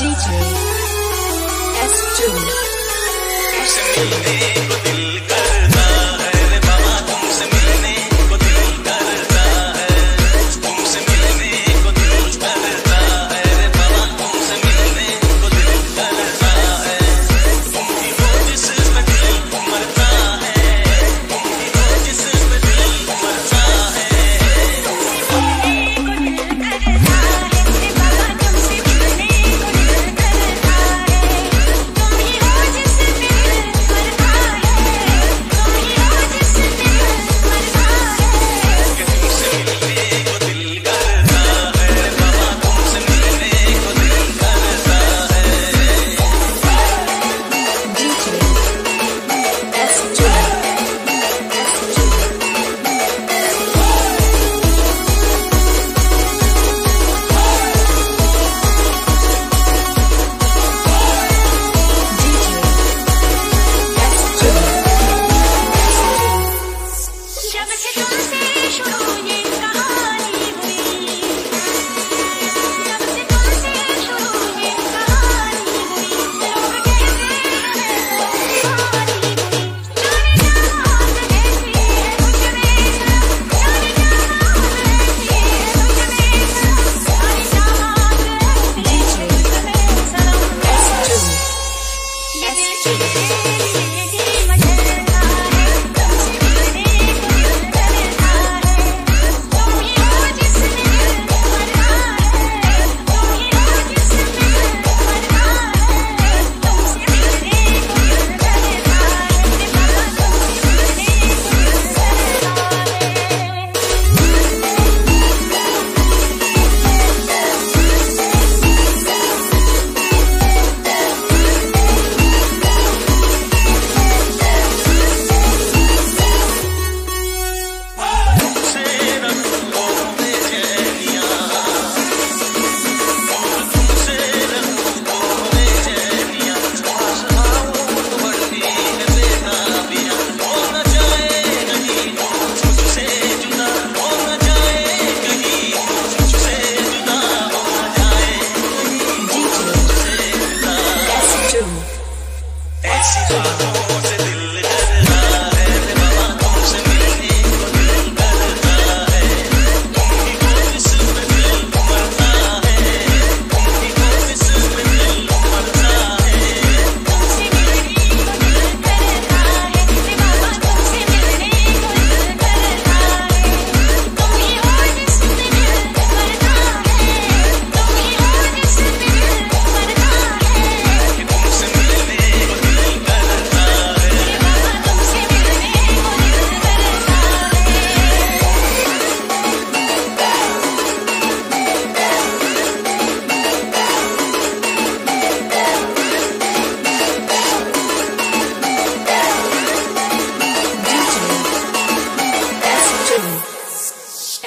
DJ S2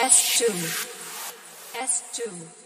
S2 S2